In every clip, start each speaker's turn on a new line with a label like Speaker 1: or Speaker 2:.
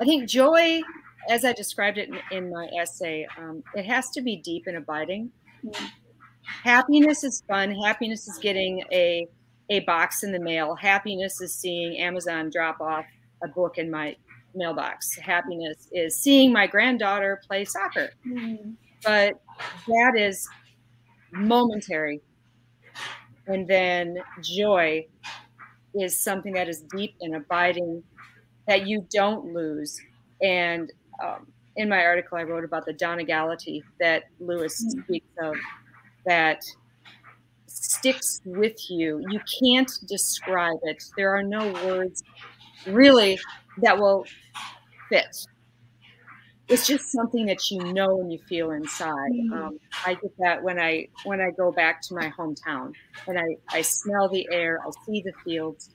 Speaker 1: I think joy, as I described it in, in my essay, um, it has to be deep and abiding. Mm-hmm. Happiness is fun. Happiness is getting a a box in the mail. Happiness is seeing Amazon drop off a book in my mailbox. Happiness is seeing my granddaughter play soccer. Mm. But that is momentary. And then joy is something that is deep and abiding that you don't lose. And um, in my article, I wrote about the Donegality that Lewis mm. speaks of that sticks with you. You can't describe it. There are no words really that will fit. It's just something that you know and you feel inside. Mm-hmm. Um, I get that when I when I go back to my hometown and I, I smell the air, I see the fields,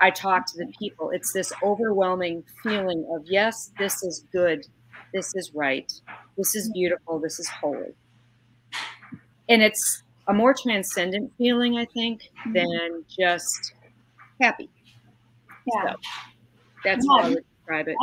Speaker 1: I talk to the people. It's this overwhelming feeling of yes, this is good, this is right, this is beautiful, this is holy. And it's a more transcendent feeling, I think, mm-hmm. than just happy. Yeah. So that's yeah. how I would describe it.